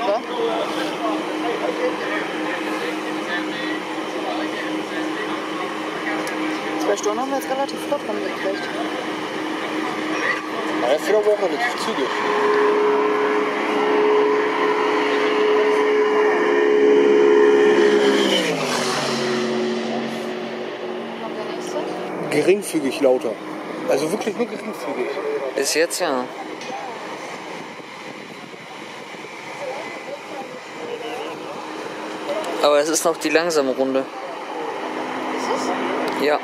oder? Zwei Stunden haben wir jetzt relativ flott rumgekriegt. Ja, das geht aber auch relativ zügig. Kommt der nächste? Geringfügig lauter. Also wirklich nur geringfügig. Bis jetzt ja. Aber es ist noch die langsame Runde. Ist es? Ja.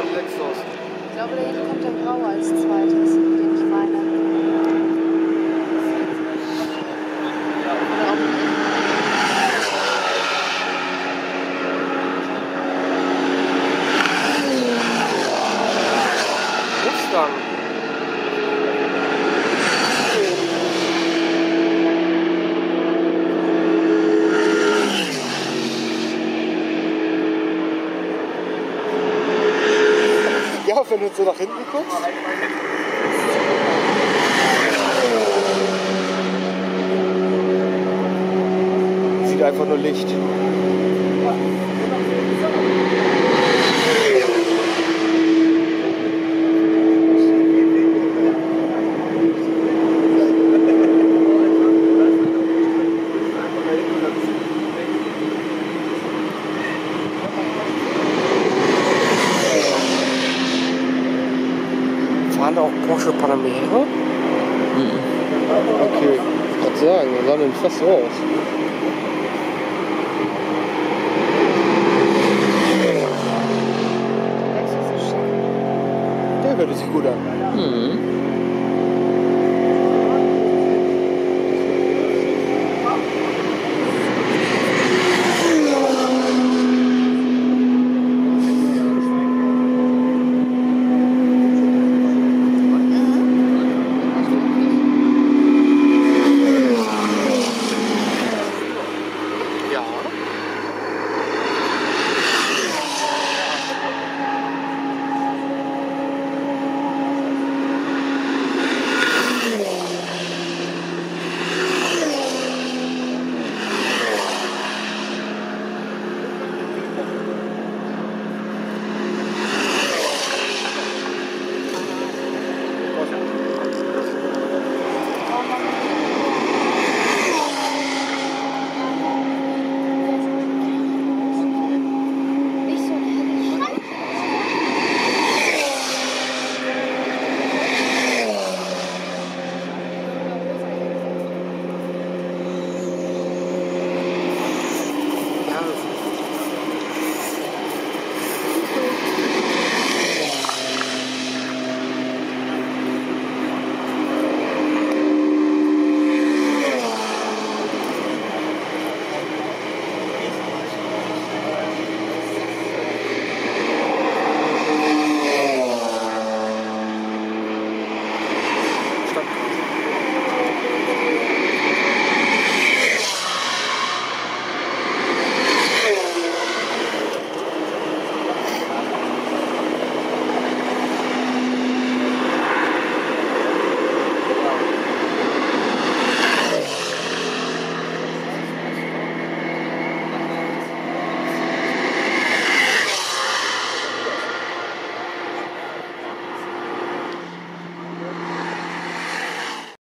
complex wenn du so nach hinten guckst. Sieht einfach nur Licht. Auch Porsche Panamera? Okay, ich kann sagen, wir sahen denn fast so aus. Der hört sich gut an. Mhm.